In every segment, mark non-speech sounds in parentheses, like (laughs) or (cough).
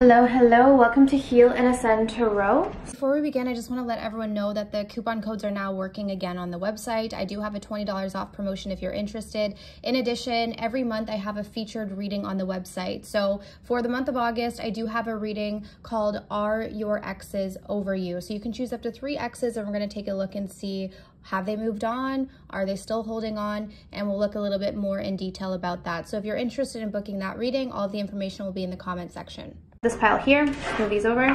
Hello, hello, welcome to Heal and Ascend Tarot. Before we begin, I just want to let everyone know that the coupon codes are now working again on the website. I do have a $20 off promotion if you're interested. In addition, every month I have a featured reading on the website. So for the month of August, I do have a reading called Are Your Exes Over You? So you can choose up to three X's and we're going to take a look and see have they moved on? Are they still holding on? And we'll look a little bit more in detail about that. So if you're interested in booking that reading, all the information will be in the comment section this pile here, move these over.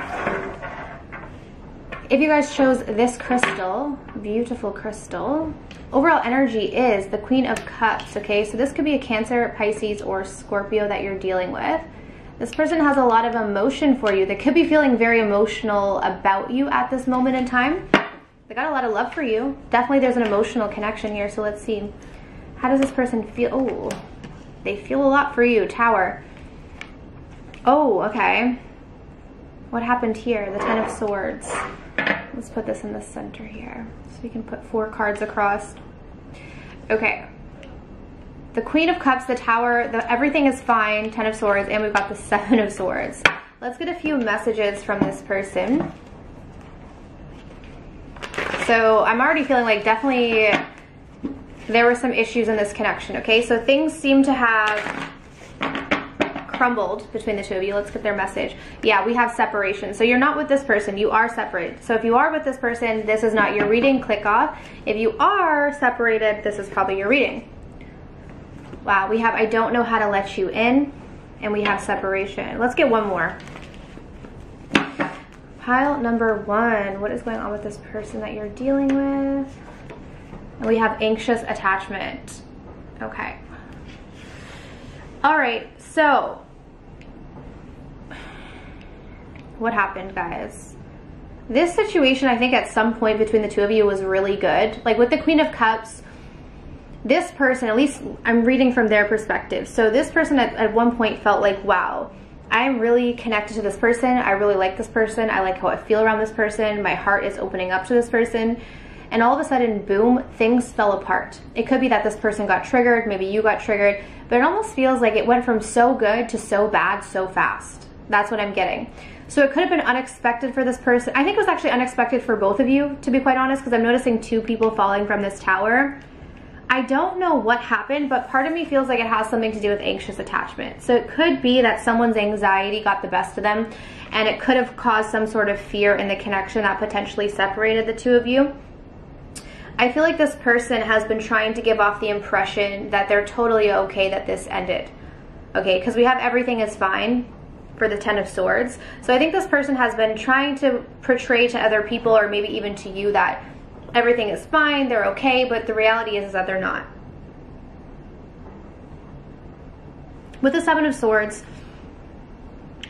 If you guys chose this crystal, beautiful crystal, overall energy is the Queen of Cups, okay? So this could be a Cancer, Pisces, or Scorpio that you're dealing with. This person has a lot of emotion for you. They could be feeling very emotional about you at this moment in time. They got a lot of love for you. Definitely there's an emotional connection here, so let's see. How does this person feel? Oh, they feel a lot for you, Tower. Oh, okay. What happened here? The Ten of Swords. Let's put this in the center here. So we can put four cards across. Okay. The Queen of Cups, the Tower, the, everything is fine, Ten of Swords, and we've got the (laughs) Seven of Swords. Let's get a few messages from this person. So I'm already feeling like definitely there were some issues in this connection, okay? So things seem to have crumbled between the two of you. Let's get their message. Yeah, we have separation. So you're not with this person. You are separated. So if you are with this person, this is not your reading. Click off. If you are separated, this is probably your reading. Wow, we have I don't know how to let you in. And we have separation. Let's get one more. Pile number one. What is going on with this person that you're dealing with? And we have anxious attachment. Okay. All right, so what happened, guys? This situation, I think at some point between the two of you was really good. Like with the Queen of Cups, this person, at least I'm reading from their perspective. So this person at, at one point felt like, wow, I'm really connected to this person. I really like this person. I like how I feel around this person. My heart is opening up to this person. And all of a sudden, boom, things fell apart. It could be that this person got triggered, maybe you got triggered, but it almost feels like it went from so good to so bad so fast. That's what I'm getting. So it could have been unexpected for this person. I think it was actually unexpected for both of you, to be quite honest, because I'm noticing two people falling from this tower. I don't know what happened, but part of me feels like it has something to do with anxious attachment. So it could be that someone's anxiety got the best of them, and it could have caused some sort of fear in the connection that potentially separated the two of you. I feel like this person has been trying to give off the impression that they're totally okay that this ended. Okay, because we have everything is fine, for the Ten of Swords. So I think this person has been trying to portray to other people or maybe even to you that everything is fine, they're okay, but the reality is, is that they're not. With the Seven of Swords,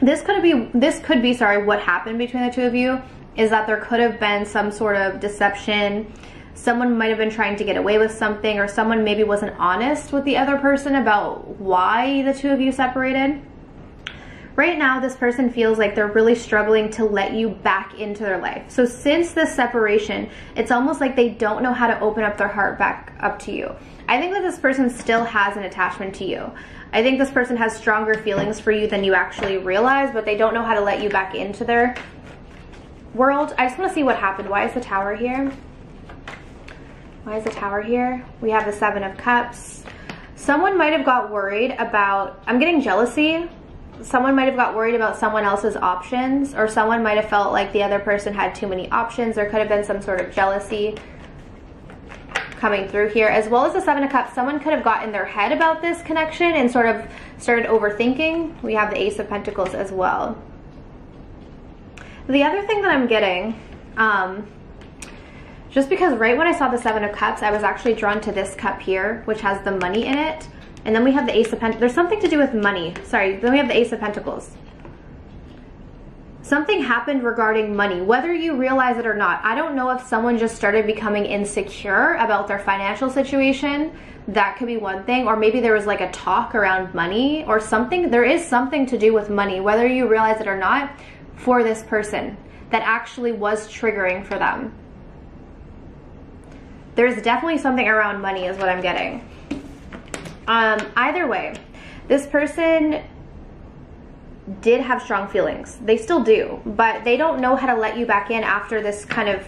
this could be this could be sorry what happened between the two of you is that there could have been some sort of deception someone might have been trying to get away with something or someone maybe wasn't honest with the other person about why the two of you separated Right now, this person feels like they're really struggling to let you back into their life. So since this separation, it's almost like they don't know how to open up their heart back up to you. I think that this person still has an attachment to you. I think this person has stronger feelings for you than you actually realize, but they don't know how to let you back into their world. I just want to see what happened. Why is the tower here? Why is the tower here? We have the seven of cups. Someone might have got worried about, I'm getting jealousy someone might have got worried about someone else's options or someone might have felt like the other person had too many options. There could have been some sort of jealousy coming through here as well as the seven of cups someone could have got in their head about this connection and sort of started overthinking we have the ace of pentacles as well the other thing that i'm getting um, just because right when i saw the seven of cups i was actually drawn to this cup here which has the money in it and then we have the Ace of Pentacles. There's something to do with money. Sorry, then we have the Ace of Pentacles. Something happened regarding money, whether you realize it or not. I don't know if someone just started becoming insecure about their financial situation. That could be one thing. Or maybe there was like a talk around money or something. There is something to do with money, whether you realize it or not, for this person that actually was triggering for them. There's definitely something around money is what I'm getting. Um, either way, this person did have strong feelings. They still do, but they don't know how to let you back in after this kind of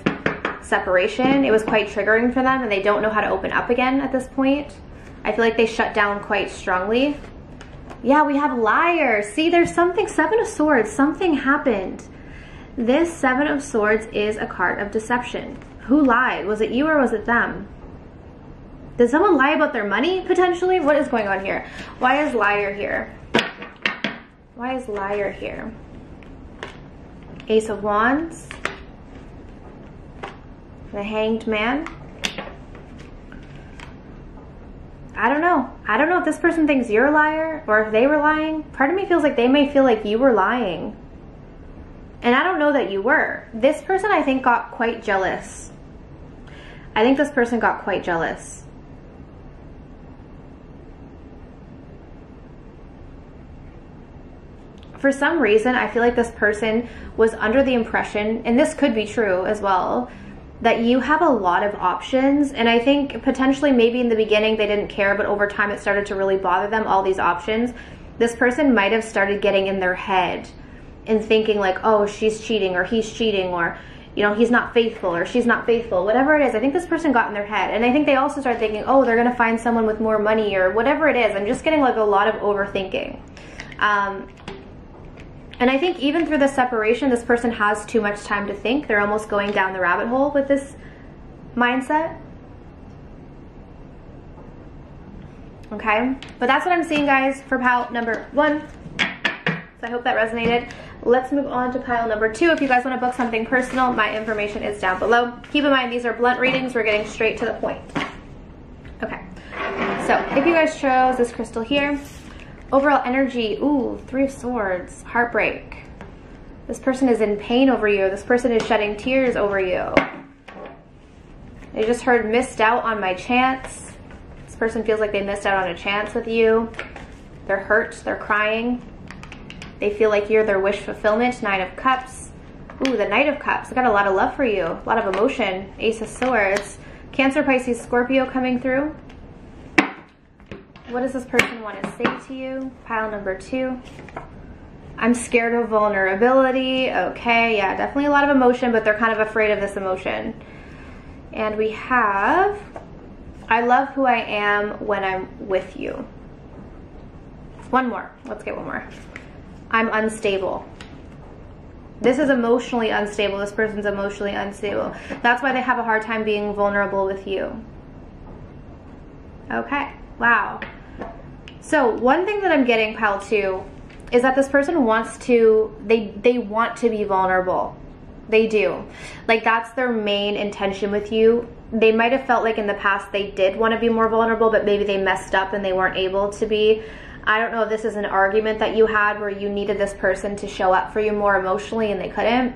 separation. It was quite triggering for them and they don't know how to open up again at this point. I feel like they shut down quite strongly. Yeah, we have liar. See, there's something, seven of swords, something happened. This seven of swords is a card of deception. Who lied? Was it you or was it them? Did someone lie about their money, potentially? What is going on here? Why is liar here? Why is liar here? Ace of Wands. The Hanged Man. I don't know. I don't know if this person thinks you're a liar or if they were lying. Part of me feels like they may feel like you were lying. And I don't know that you were. This person, I think, got quite jealous. I think this person got quite jealous. For some reason, I feel like this person was under the impression, and this could be true as well, that you have a lot of options. And I think potentially maybe in the beginning they didn't care, but over time it started to really bother them, all these options. This person might have started getting in their head and thinking like, oh, she's cheating or he's cheating or, you know, he's not faithful or she's not faithful, whatever it is. I think this person got in their head. And I think they also start thinking, oh, they're going to find someone with more money or whatever it is. I'm just getting like a lot of overthinking. Um, and I think even through the separation, this person has too much time to think. They're almost going down the rabbit hole with this mindset. Okay, but that's what I'm seeing, guys, for pile number one. I hope that resonated. Let's move on to pile number two. If you guys want to book something personal, my information is down below. Keep in mind, these are blunt readings. We're getting straight to the point. Okay, so if you guys chose this crystal here, Overall energy, ooh, three of swords, heartbreak. This person is in pain over you. This person is shedding tears over you. They just heard missed out on my chance. This person feels like they missed out on a chance with you. They're hurt, they're crying. They feel like you're their wish fulfillment, Nine of Cups. Ooh, the Knight of Cups. I got a lot of love for you, a lot of emotion. Ace of Swords. Cancer, Pisces, Scorpio coming through. What does this person want to say to you? Pile number two. I'm scared of vulnerability. Okay, yeah, definitely a lot of emotion, but they're kind of afraid of this emotion. And we have, I love who I am when I'm with you. One more. Let's get one more. I'm unstable. This is emotionally unstable. This person's emotionally unstable. That's why they have a hard time being vulnerable with you. Okay. Wow. So one thing that I'm getting, pile two, is that this person wants to, they, they want to be vulnerable. They do. Like that's their main intention with you. They might have felt like in the past they did want to be more vulnerable, but maybe they messed up and they weren't able to be. I don't know if this is an argument that you had where you needed this person to show up for you more emotionally and they couldn't.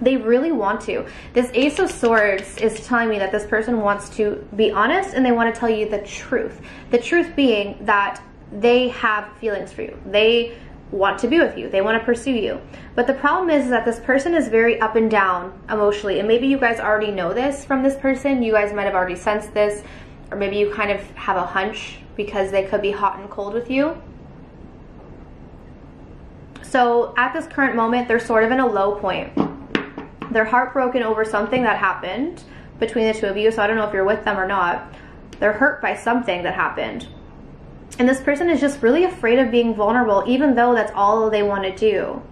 They really want to. This Ace of Swords is telling me that this person wants to be honest and they want to tell you the truth. The truth being that they have feelings for you. They want to be with you. They want to pursue you. But the problem is, is that this person is very up and down emotionally. And maybe you guys already know this from this person. You guys might have already sensed this. Or maybe you kind of have a hunch because they could be hot and cold with you. So at this current moment, they're sort of in a low point they're heartbroken over something that happened between the two of you. So I don't know if you're with them or not. They're hurt by something that happened. And this person is just really afraid of being vulnerable, even though that's all they want to do.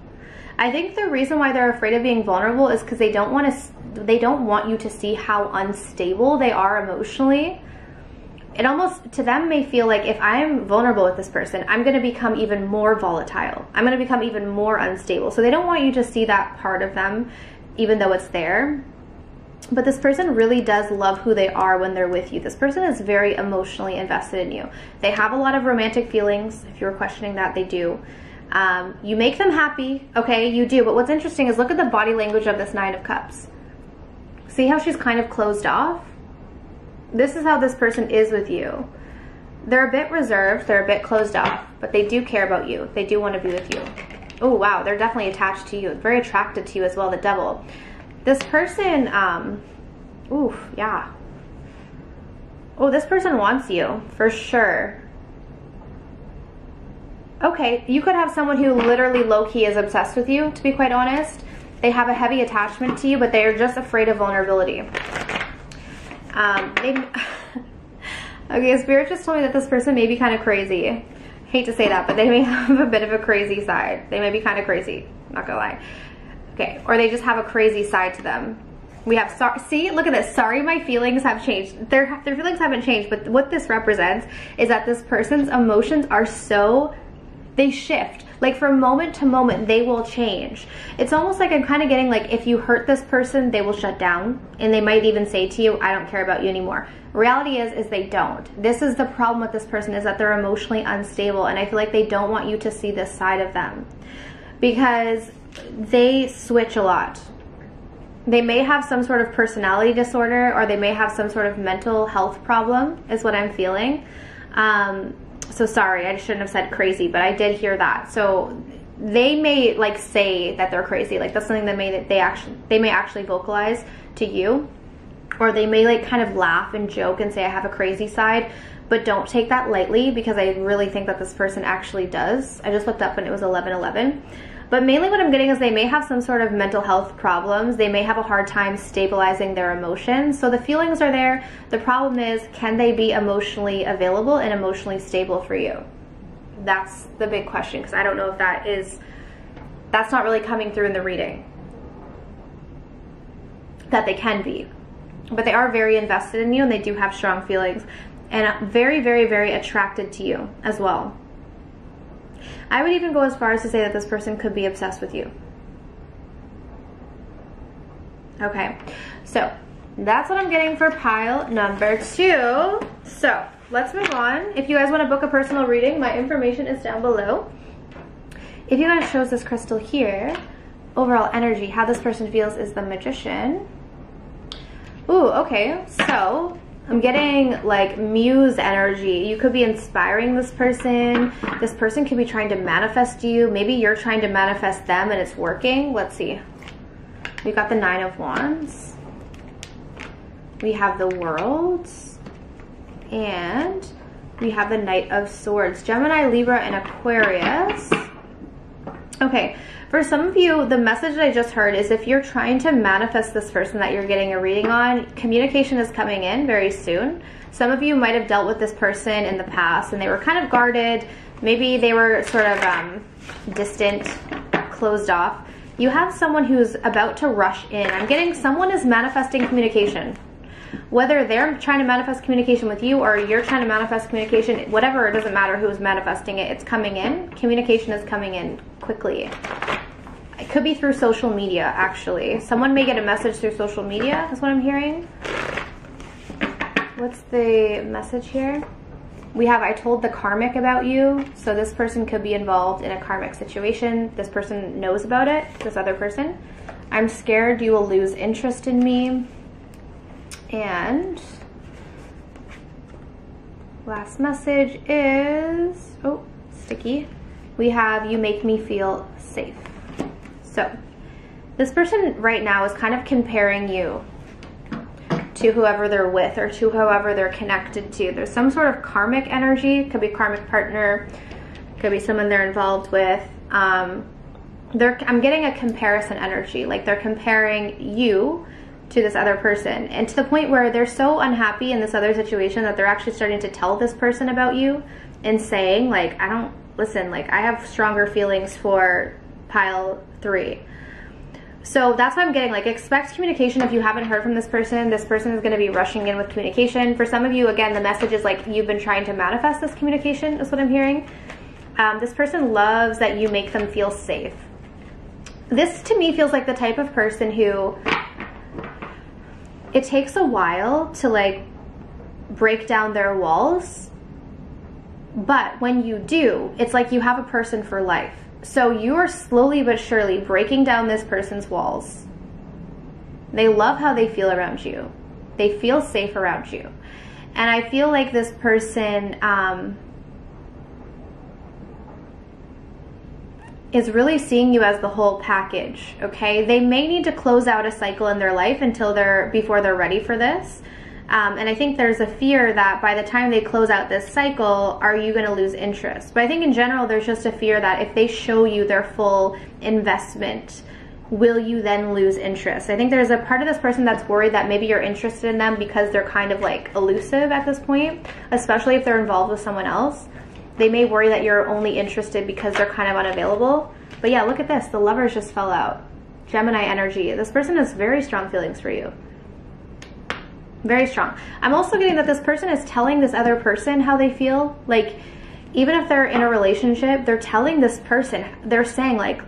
I think the reason why they're afraid of being vulnerable is because they don't want to they don't want you to see how unstable they are emotionally. It almost to them may feel like if I'm vulnerable with this person, I'm going to become even more volatile. I'm going to become even more unstable. So they don't want you to see that part of them even though it's there. But this person really does love who they are when they're with you. This person is very emotionally invested in you. They have a lot of romantic feelings. If you're questioning that, they do. Um, you make them happy, okay, you do. But what's interesting is look at the body language of this Nine of Cups. See how she's kind of closed off? This is how this person is with you. They're a bit reserved, they're a bit closed off, but they do care about you. They do want to be with you. Oh, wow, they're definitely attached to you. Very attracted to you as well, the devil. This person, um, oof, yeah. Oh, this person wants you, for sure. okay, you could have someone who literally low key is obsessed with you, to be quite honest. They have a heavy attachment to you, but they are just afraid of vulnerability. Um, they, (laughs) okay, Spirit just told me that this person may be kind of crazy. Hate to say that, but they may (laughs) have a bit of a crazy side. They may be kind of crazy, not gonna lie. Okay, or they just have a crazy side to them. We have, sorry, see, look at this. Sorry, my feelings have changed. Their, their feelings haven't changed, but what this represents is that this person's emotions are so, they shift. Like from moment to moment, they will change. It's almost like I'm kind of getting like, if you hurt this person, they will shut down. And they might even say to you, I don't care about you anymore. Reality is, is they don't. This is the problem with this person is that they're emotionally unstable. And I feel like they don't want you to see this side of them. Because they switch a lot they may have some sort of personality disorder or they may have some sort of mental health problem is what I'm feeling. Um, so sorry, I shouldn't have said crazy, but I did hear that. So they may like say that they're crazy. Like that's something that may that they actually they may actually vocalize to you. Or they may like kind of laugh and joke and say I have a crazy side, but don't take that lightly because I really think that this person actually does. I just looked up and it was 1111. But mainly what I'm getting is they may have some sort of mental health problems. They may have a hard time stabilizing their emotions. So the feelings are there. The problem is, can they be emotionally available and emotionally stable for you? That's the big question because I don't know if that is, that's not really coming through in the reading. That they can be. But they are very invested in you and they do have strong feelings and very, very, very attracted to you as well. I would even go as far as to say that this person could be obsessed with you. Okay, so that's what I'm getting for pile number two. So let's move on. If you guys want to book a personal reading, my information is down below. If you guys chose this crystal here, overall energy, how this person feels is the magician. Ooh, okay, so I'm getting like muse energy. You could be inspiring this person. This person could be trying to manifest you. Maybe you're trying to manifest them and it's working. Let's see. We got the Nine of Wands. We have the World. And we have the Knight of Swords. Gemini, Libra, and Aquarius. Okay, for some of you, the message that I just heard is if you're trying to manifest this person that you're getting a reading on, communication is coming in very soon. Some of you might have dealt with this person in the past and they were kind of guarded. Maybe they were sort of um, distant, closed off. You have someone who's about to rush in. I'm getting someone is manifesting communication whether they're trying to manifest communication with you or you're trying to manifest communication, whatever, it doesn't matter who's manifesting it, it's coming in. Communication is coming in quickly. It could be through social media, actually. Someone may get a message through social media, is what I'm hearing. What's the message here? We have, I told the karmic about you. So this person could be involved in a karmic situation. This person knows about it, this other person. I'm scared you will lose interest in me. And last message is, oh, sticky. We have, you make me feel safe. So this person right now is kind of comparing you to whoever they're with or to whoever they're connected to. There's some sort of karmic energy, could be karmic partner, could be someone they're involved with. Um, they're, I'm getting a comparison energy, like they're comparing you to this other person and to the point where they're so unhappy in this other situation that they're actually starting to tell this person about you and saying like, I don't, listen, like I have stronger feelings for pile three. So that's what I'm getting. Like, expect communication if you haven't heard from this person. This person is going to be rushing in with communication. For some of you, again, the message is like you've been trying to manifest this communication, is what I'm hearing. Um, this person loves that you make them feel safe. This to me feels like the type of person who it takes a while to like break down their walls. But when you do, it's like you have a person for life so you are slowly but surely breaking down this person's walls. They love how they feel around you. They feel safe around you. And I feel like this person um, is really seeing you as the whole package, okay? They may need to close out a cycle in their life until they're, before they're ready for this. Um, and I think there's a fear that by the time they close out this cycle, are you going to lose interest? But I think in general, there's just a fear that if they show you their full investment, will you then lose interest? I think there's a part of this person that's worried that maybe you're interested in them because they're kind of like elusive at this point, especially if they're involved with someone else. They may worry that you're only interested because they're kind of unavailable. But yeah, look at this. The lovers just fell out. Gemini energy. This person has very strong feelings for you. Very strong. I'm also getting that this person is telling this other person how they feel. Like, even if they're in a relationship, they're telling this person, they're saying, like,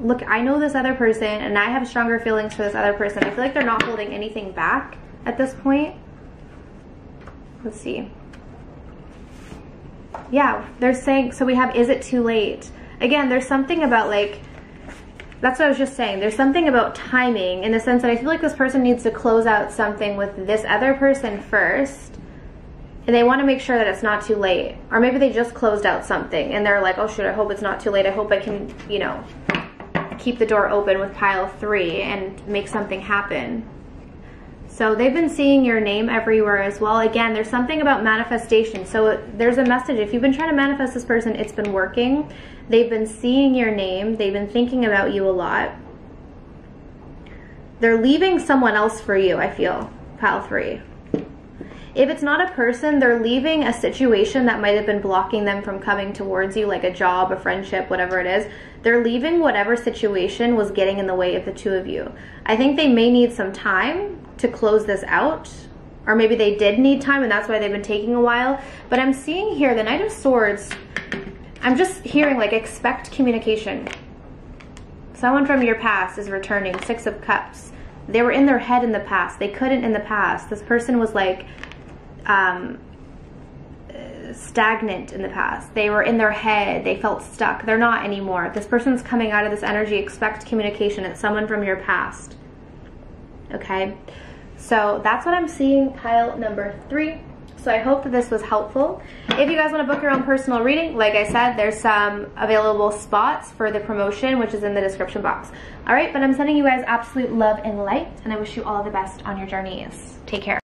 look, I know this other person and I have stronger feelings for this other person. I feel like they're not holding anything back at this point. Let's see. Yeah, they're saying, so we have, is it too late? Again, there's something about like, that's what I was just saying. There's something about timing in the sense that I feel like this person needs to close out something with this other person first. And they want to make sure that it's not too late. Or maybe they just closed out something and they're like, oh shoot, I hope it's not too late. I hope I can, you know, keep the door open with pile three and make something happen. So they've been seeing your name everywhere as well. Again, there's something about manifestation. So there's a message. If you've been trying to manifest this person, it's been working. They've been seeing your name. They've been thinking about you a lot. They're leaving someone else for you, I feel, pile three. If it's not a person, they're leaving a situation that might have been blocking them from coming towards you, like a job, a friendship, whatever it is. They're leaving whatever situation was getting in the way of the two of you. I think they may need some time to close this out, or maybe they did need time and that's why they've been taking a while. But I'm seeing here the Knight of Swords, I'm just hearing like expect communication. Someone from your past is returning, Six of Cups. They were in their head in the past. They couldn't in the past. This person was like um, stagnant in the past. They were in their head. They felt stuck. They're not anymore. This person's coming out of this energy. Expect communication. It's someone from your past. Okay? So that's what I'm seeing, pile number three. So I hope that this was helpful. If you guys want to book your own personal reading, like I said, there's some available spots for the promotion, which is in the description box. All right, but I'm sending you guys absolute love and light, and I wish you all the best on your journeys. Take care.